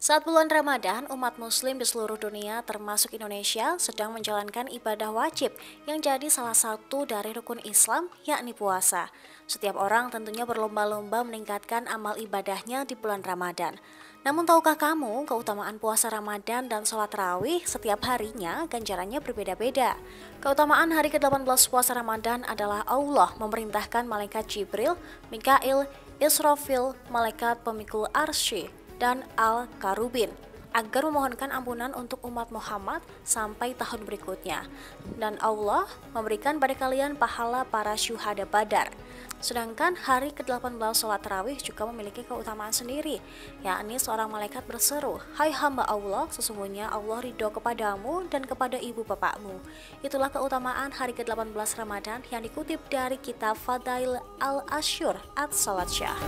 Saat bulan Ramadan, umat muslim di seluruh dunia termasuk Indonesia sedang menjalankan ibadah wajib yang jadi salah satu dari rukun Islam yakni puasa. Setiap orang tentunya berlomba-lomba meningkatkan amal ibadahnya di bulan Ramadan. Namun tahukah kamu keutamaan puasa Ramadan dan sholat rawih setiap harinya ganjarannya berbeda-beda. Keutamaan hari ke-18 puasa Ramadan adalah Allah memerintahkan malaikat Jibril, Mikail, Israfil, malaikat pemikul arsy, dan Al-Karubin agar memohonkan ampunan untuk umat Muhammad sampai tahun berikutnya. Dan Allah memberikan pada kalian pahala para syuhada badar. Sedangkan hari ke-18 sholat tarawih juga memiliki keutamaan sendiri, yakni seorang malaikat berseru, Hai hamba Allah, sesungguhnya Allah ridho kepadamu dan kepada ibu bapakmu. Itulah keutamaan hari ke-18 Ramadan yang dikutip dari kitab Fadail al-Ashur at Salat Syah.